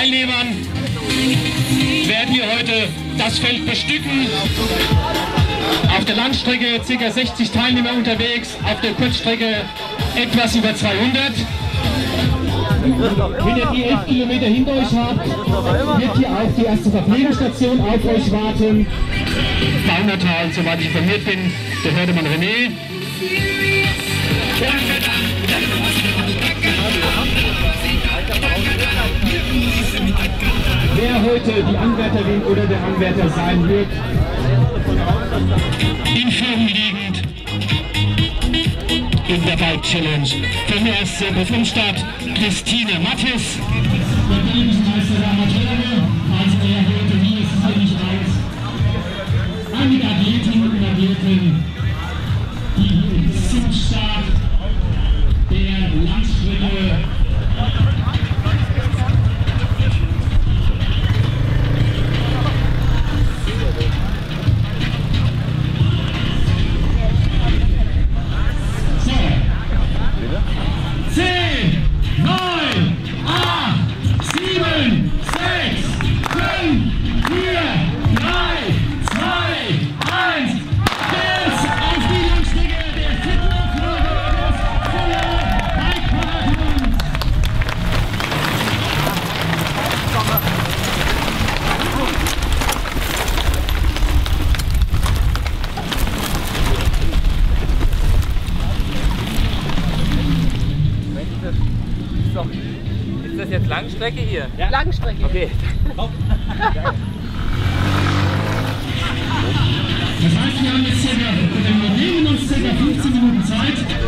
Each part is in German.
Teilnehmern werden wir heute das Feld bestücken. Auf der Landstrecke ca. 60 Teilnehmer unterwegs, auf der Kurzstrecke etwas über 200. Wenn ihr die 11 Kilometer hinter euch habt, wird hier auch die erste Verpflegungsstation auf euch warten. Baumertal, soweit ich informiert bin, der Hördemann René. Anwärterin oder der Anwärter sein wird, in Führung liegend in der Bike Challenge. Ist äh, vom Start Christine Mattes. Langstrecke hier? Langstrecke. Okay. Das heißt, wir haben jetzt circa, wir nehmen uns circa 15 Minuten Zeit.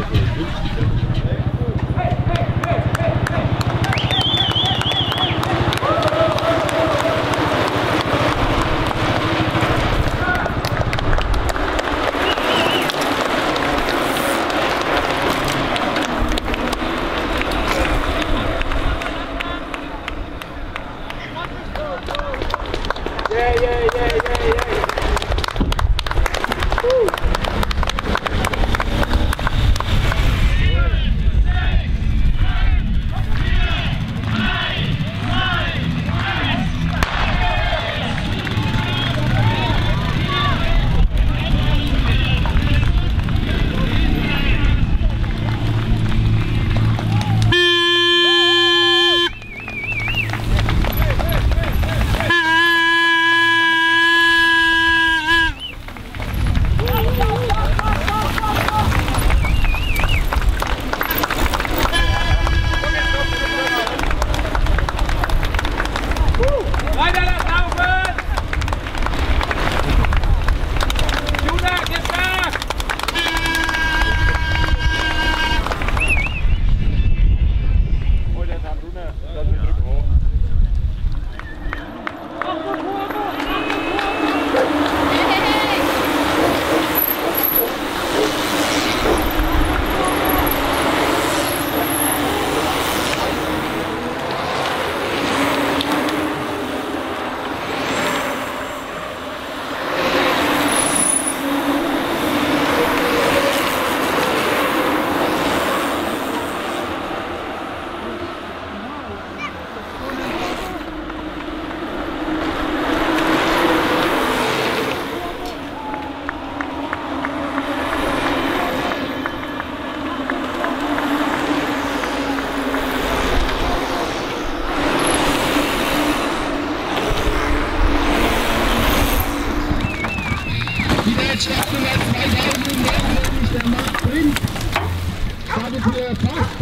Startet für Fast.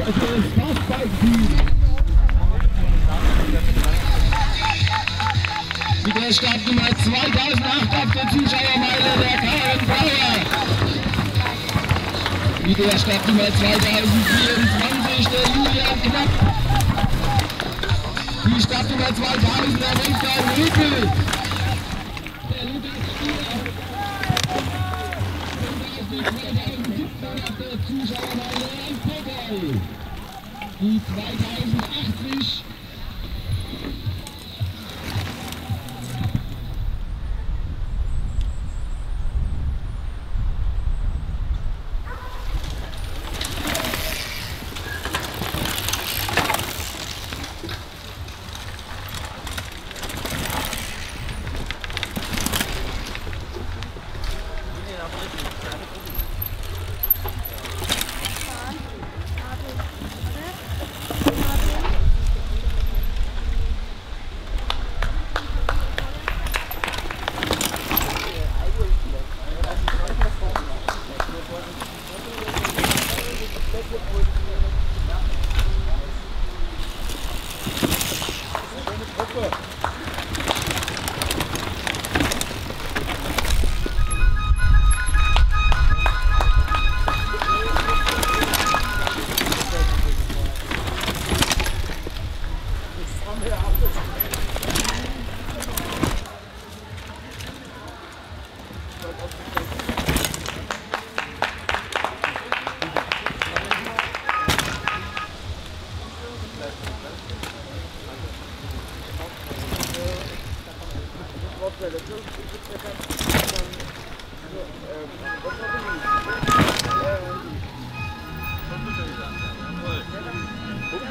Die der Startnummer 2008 auf der Zuschauermeile der Karen Brauer. Wie der Startnummer 2024 der Julian Knapp. Die Startnummer 2000 der Wolfgang Rüppel. Der Lukas Spieler. Die 2080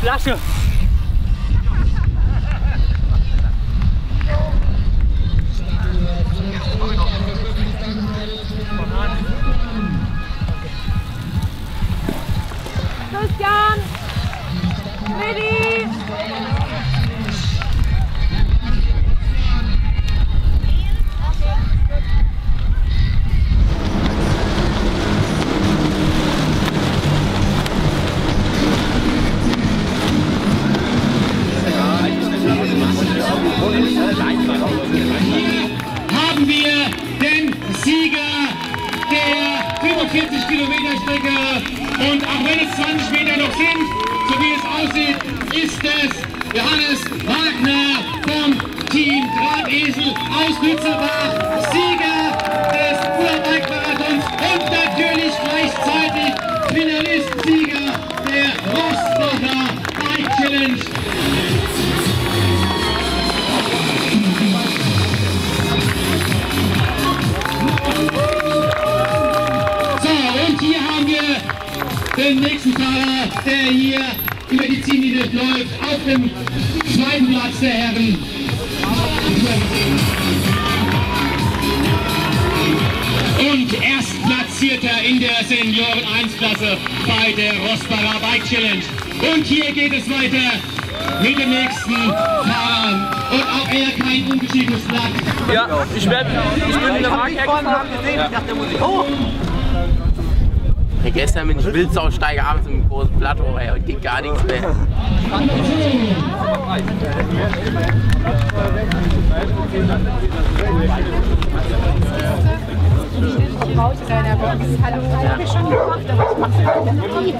Flasche! Christian! Ready! Und auch wenn es 20 Meter noch sind, so wie es aussieht, ist es Johannes Wagner vom Team Drahtesel aus Lützelbach, den nächsten Fahrer, der hier über die Ziellinie läuft, auf dem zweiten Platz der Herren. Und Erstplatzierter in der Senioren-1-Klasse bei der Rosbacher Bike Challenge. Und hier geht es weiter mit dem nächsten Fahrer. Und auch er kein ungeschriebenes Blatt. Ja, ich, werd, ich bin in der Marke gefahren. Hey, gestern bin ich Wildsausteiger abends im großen Plateau, ey, heute geht gar nichts mehr. Hallo, habe ich schon gemacht, aber ich.